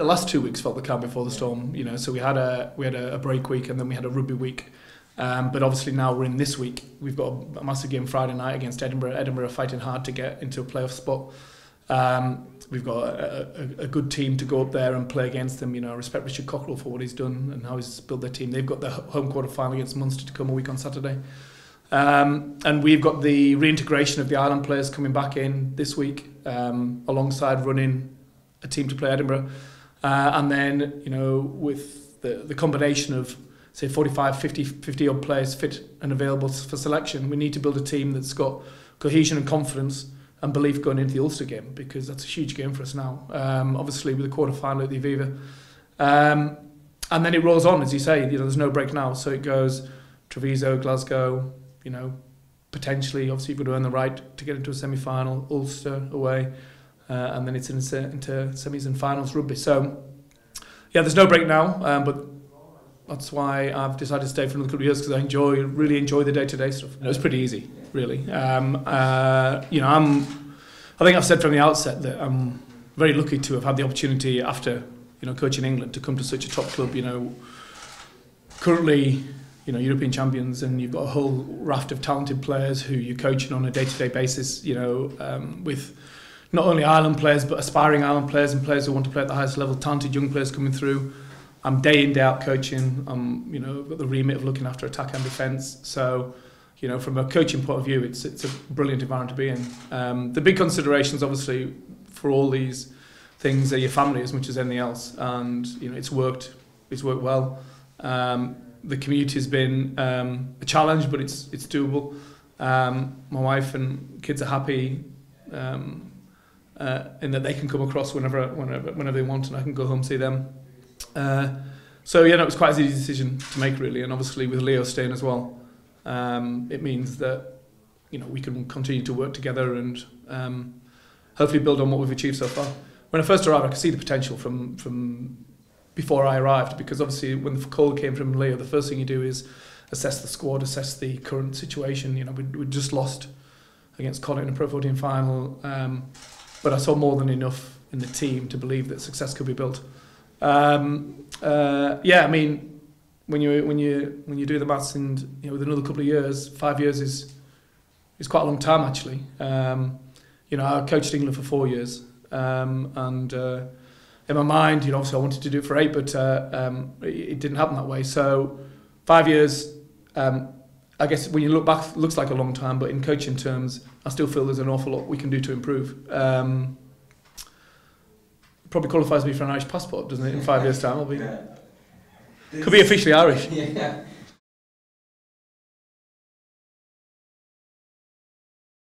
The last two weeks felt the calm before the storm, you know. So we had a we had a, a break week and then we had a rugby week. Um, but obviously now we're in this week. We've got a, massive game Friday night against Edinburgh. Edinburgh are fighting hard to get into a playoff spot. Um, we've got a, a, a good team to go up there and play against them. You know, I respect Richard Cockerill for what he's done and how he's built their team. They've got the home quarter final against Munster to come a week on Saturday. Um, and we've got the reintegration of the Ireland players coming back in this week um, alongside running a team to play Edinburgh. Uh, and then, you know, with the, the combination of, say, 45, 50, 50 odd players fit and available for selection, we need to build a team that's got cohesion and confidence and belief going into the Ulster game because that's a huge game for us now. Um, obviously, with the quarter final at the Aviva. Um, and then it rolls on, as you say, you know, there's no break now. So it goes Treviso, Glasgow, you know, potentially, obviously, you've got to earn the right to get into a semi final, Ulster away. Uh, and then it's into, into semis and finals rugby. So, yeah, there's no break now, um, but that's why I've decided to stay for another couple of years because I enjoy, really enjoy the day-to-day stuff. It was pretty easy, really. Um, uh, you know, I'm, I think I've said from the outset that I'm very lucky to have had the opportunity after, you know, coaching England to come to such a top club. You know, currently, you know, European champions, and you've got a whole raft of talented players who you're coaching on a day-to-day basis. You know, um, with not only Ireland players but aspiring Ireland players and players who want to play at the highest level, talented young players coming through. I'm day in day out coaching. I'm you know got the remit of looking after attack and defence. So you know from a coaching point of view, it's it's a brilliant environment to be in. Um, the big considerations obviously for all these things are your family as much as anything else, and you know it's worked it's worked well. Um, the community has been um, a challenge, but it's it's doable. Um, my wife and kids are happy. Uh, in that they can come across whenever, whenever, whenever they want, and I can go home see them. Uh, so yeah, no, it was quite an easy decision to make really, and obviously with Leo staying as well, um, it means that you know we can continue to work together and um, hopefully build on what we've achieved so far. When I first arrived, I could see the potential from from before I arrived because obviously when the call came from Leo, the first thing you do is assess the squad, assess the current situation. You know, we we just lost against Connacht in a Pro 14 final. Um, but I saw more than enough in the team to believe that success could be built. Um, uh, yeah, I mean, when you when you when you do the maths and you know, with another couple of years, five years is is quite a long time actually. Um, you know, I coached England for four years, um, and uh, in my mind, you know, obviously I wanted to do it for eight, but uh, um, it, it didn't happen that way. So five years. Um, I guess when you look back, looks like a long time, but in coaching terms, I still feel there's an awful lot we can do to improve. Um, probably qualifies me for an Irish passport, doesn't it? In five years' time, I'll be. Could be officially Irish. Yeah.